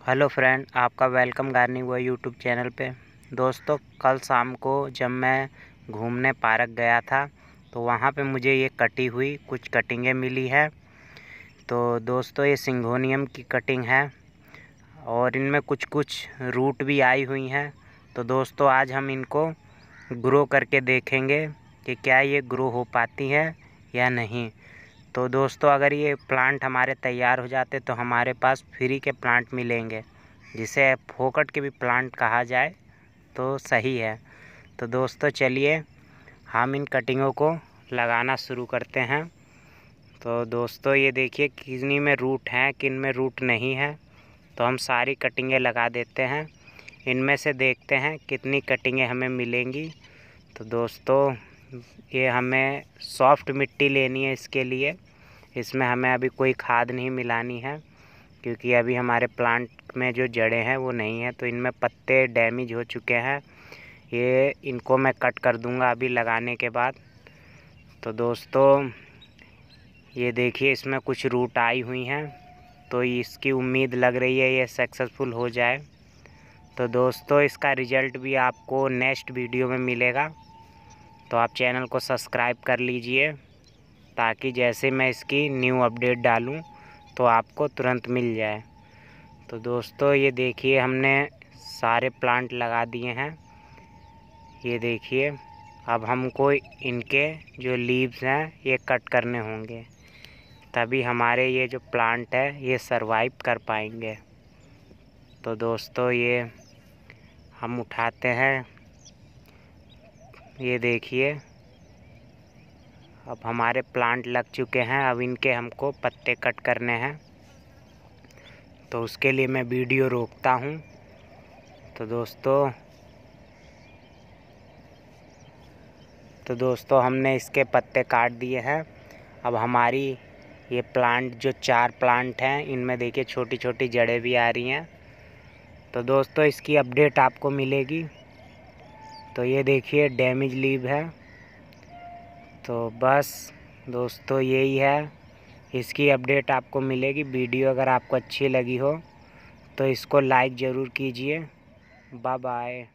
Hello friend, आपका welcome गार्निंग हुआ यूट्यूब चैनल पे। दोस्तों, कल शाम को जब मैं घूमने पार्क गया था तो वहाँ पे मुझे ये कटी हुई कुछ कटिंगें मिली है। तो दोस्तों, ये सिंघोनियम की कटिंग है और इनमें कुछ कुछ रूट भी आई हुई हैं। तो दोस्तों, आज हम इनको ग्रो करके देखेंगे कि क्या ये ग्रो हो पाती है या नहीं। तो दोस्तों, अगर ये प्लांट हमारे तैयार हो जाते तो हमारे पास फ्री के प्लांट मिलेंगे, जिसे फोकट के भी प्लांट कहा जाए तो सही है। तो दोस्तों, चलिए हम इन कटिंगों को लगाना शुरू करते हैं। तो दोस्तों, ये देखिए कितनी में रूट हैं, किन में रूट नहीं है। तो हम सारी कटिंगें लगा देते हैं। इनमें से देखते हैं कितनी कटिंगें हमें मिलेंगी। तो दोस्तों ये हमें सॉफ्ट मिट्टी लेनी है इसके लिए। इसमें हमें अभी कोई खाद नहीं मिलानी है, क्योंकि अभी हमारे प्लांट में जो जड़ें हैं वो नहीं है तो इनमें पत्ते डैमेज हो चुके हैं। ये इनको मैं कट कर दूँगा अभी लगाने के बाद। तो दोस्तों, ये देखिए, इसमें कुछ रूट आई हुई हैं तो इसकी उम्मीद लग रही है ये सक्सेसफुल हो जाए। तो दोस्तों, इसका रिज़ल्ट भी आपको नेक्स्ट वीडियो में मिलेगा। तो आप चैनल को सब्सक्राइब कर लीजिए ताकि जैसे मैं इसकी न्यू अपडेट डालूं तो आपको तुरंत मिल जाए। तो दोस्तों, ये देखिए, हमने सारे प्लांट लगा दिए हैं। ये देखिए, अब हमको इनके जो लीव्स हैं, ये कट करने होंगे। तभी हमारे ये जो प्लांट है, ये सरवाइव कर पाएँगे। तो दोस्तों, ये हम उठाते हैं। ये देखिए। अब हमारे प्लांट लग चुके हैं, अब इनके हमको पत्ते कट करने हैं। तो उसके लिए मैं वीडियो रोकता हूँ। तो दोस्तों तो दोस्तों, हमने इसके पत्ते काट दिए हैं। अब हमारी ये प्लांट जो चार प्लांट हैं, इनमें देखिए छोटी छोटी जड़ें भी आ रही हैं। तो दोस्तों, इसकी अपडेट आपको मिलेगी। तो ये देखिए डैमेज लीव है। तो बस दोस्तों यही है। इसकी अपडेट आपको मिलेगी। वीडियो अगर आपको अच्छी लगी हो तो इसको लाइक ज़रूर कीजिए। Bye bye